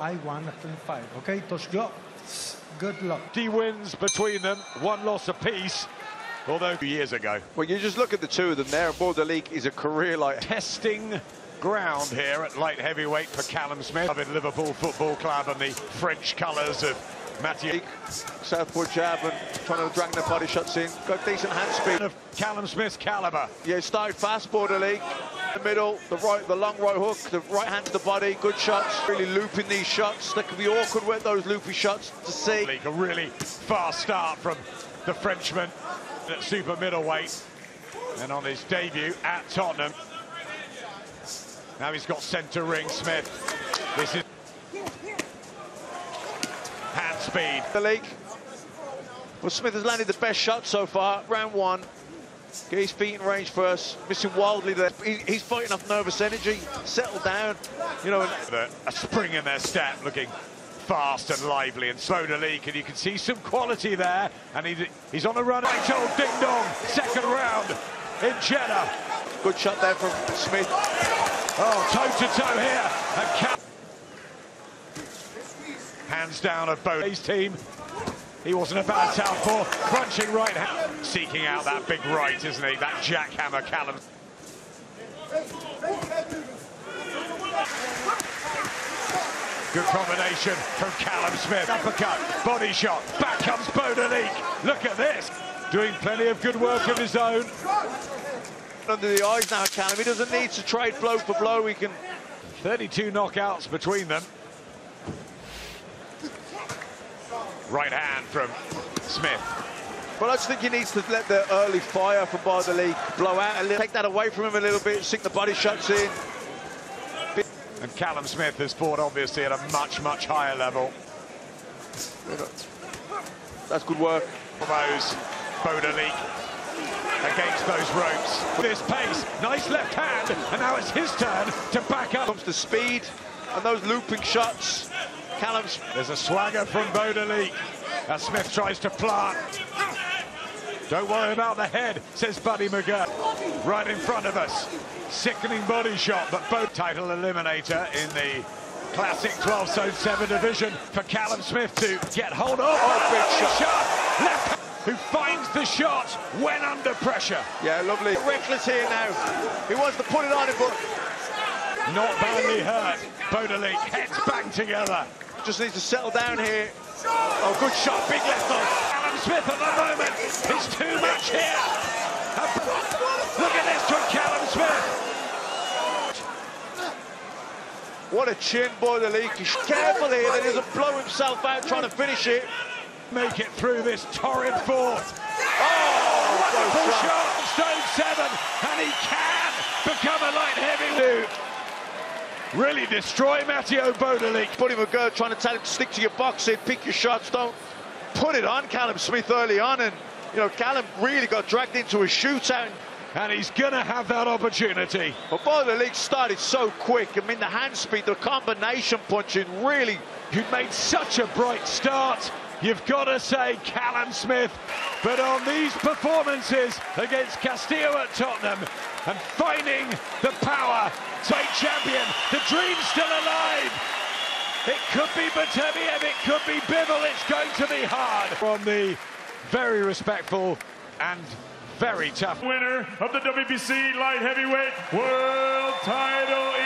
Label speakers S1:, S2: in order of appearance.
S1: I won 25. Okay, Toshio, good luck.
S2: 50 wins between them, one loss apiece. Although years ago,
S3: Well, you just look at the two of them there, and Bauderlique is a career like
S2: testing ground here at light heavyweight for Callum Smith of Liverpool Football Club and the French colours of Mathieu
S3: Southpaw jab and trying to drag the body shots in. Got decent hand speed.
S2: of Callum Smith's calibre.
S3: Yeah, he started fast, Bauderlique. The middle, the right, the long right hook, the right hand to the body, good shots. Really looping these shots. They can be awkward with those loopy shots to see.
S2: A really fast start from the Frenchman at super middleweight and on his debut at Tottenham. Now he's got centre ring Smith. This is hand speed.
S3: Bauderlique. Well, Smith has landed the best shot so far. Round one. Get his feet in range first. Missing wildly there. He, he's fighting off nervous energy. Settle down. You know, and
S2: a spring in their step, looking fast and lively and slow to leak, and you can see some quality there. And he, he's on a run. Right old ding dong, second round in Jeddah.
S3: good shot there from Smith.
S2: Oh, toe to toe here. And Cal- Hands down of both his team. He wasn't a bad for Crunching right hand. Seeking out that big right, isn't he? That jackhammer Callum. Good combination from Callum Smith. Uppercut, body shot. Back comes Bauderlique. Look at this. Doing plenty of good work of his own.
S3: Under the eyes now, Callum. He doesn't need to trade blow for blow. He can
S2: 32 knockouts between them. Right hand from Smith.
S3: But I just think he needs to let the early fire from Border blow out a little. Take that away from him a little bit. Sink the body shots in.
S2: And Callum Smith has fought obviously at a much, much higher level.
S3: That's good work.
S2: Promos Bauderlique against those ropes. This pace, nice left hand, and now it's his turn to back up.
S3: Comes to speed and those looping shots. Callum's
S2: There's a swagger from Bauderlique as Smith tries to plant. Don't worry about the head, says Buddy McGirt. Right in front of us. Sickening body shot, but both title eliminator in the classic 12 zone 7 division for Callum Smith to get hold of.
S3: Oh, big shot.
S2: Left who finds the shot when under pressure.
S3: Yeah, lovely. Reckless here now. He wants to put it on him, but
S2: Not badly hurt. Bauderlique heads back together.
S3: just needs to settle down here. Oh, good shot. Big left hook.
S2: Smith at the moment. It's too much here. Look at this from Callum Smith.
S3: What a chin, Bauderlique. He's careful here that he doesn't blow himself out trying to finish it.
S2: Make it through this torrid fourth.
S3: Oh, oh
S2: Wonderful
S3: close shot.
S2: shot, Stone Seven, and he can become a light heavyweight. Really destroy Mathieu Bauderlique.
S3: Buddy McGirt trying to tell him to stick to your boxing, pick your shots, don't put it on Callum Smith early on. And, you know, Callum really got dragged into a shootout.
S2: And he's going to have that opportunity.
S3: But Bauderlique started so quick. I mean, the hand speed, the combination punching really
S2: You made such a bright start. You've got to say Callum Smith. But on these performances against Castillo at Tottenham and finding the power to a champion, the dream's still alive. It could be Beterbiev, it could be Bivol, it's going to be hard. From the very respectful and very tough
S4: winner of the WBC light heavyweight world title.